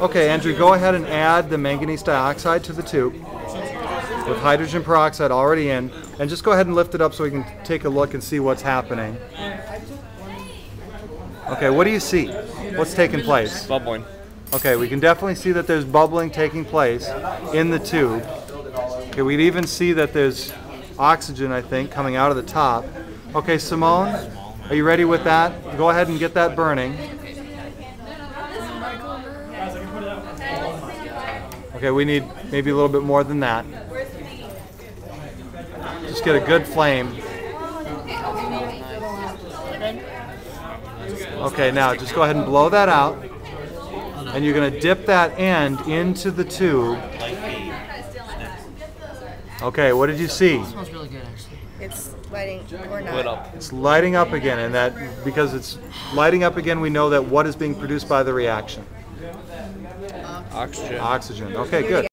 Okay, Andrew, go ahead and add the manganese dioxide to the tube with hydrogen peroxide already in, and just go ahead and lift it up so we can take a look and see what's happening. Okay, what do you see? What's taking place? Bubbling. Okay, we can definitely see that there's bubbling taking place in the tube. Okay, we can even see that there's oxygen, I think, coming out of the top. Okay, Simone, are you ready with that? Go ahead and get that burning. Okay, we need maybe a little bit more than that. Just get a good flame. Okay, now just go ahead and blow that out. And you're going to dip that end into the tube. Okay, what did you see? smells really good, actually. It's lighting or not. Up. It's lighting up again, and that because it's lighting up again, we know that what is being produced by the reaction? Oxygen. Oxygen. Okay, good.